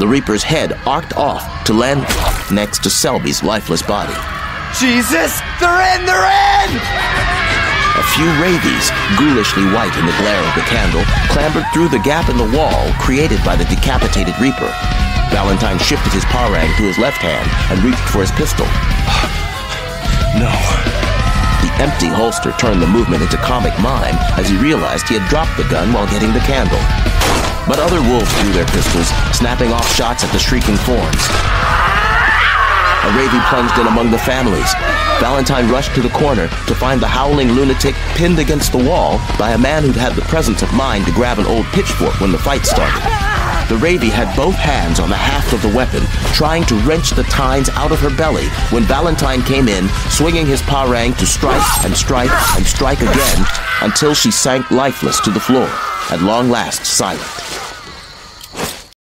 The Reaper's head arced off to land next to Selby's lifeless body. Jesus! They're in! They're in! A few ravies, ghoulishly white in the glare of the candle, clambered through the gap in the wall created by the decapitated Reaper. Valentine shifted his parang to his left hand and reached for his pistol. No. The empty holster turned the movement into comic mime as he realized he had dropped the gun while getting the candle. But other wolves drew their pistols, snapping off shots at the shrieking forms. A ravy plunged in among the families. Valentine rushed to the corner to find the howling lunatic pinned against the wall by a man who'd had the presence of mind to grab an old pitchfork when the fight started. The Ravy had both hands on the haft of the weapon, trying to wrench the tines out of her belly when Valentine came in, swinging his parang to strike and strike and strike again until she sank lifeless to the floor, at long last silent.